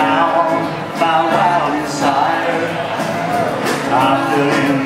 down my wild desire. I feel you.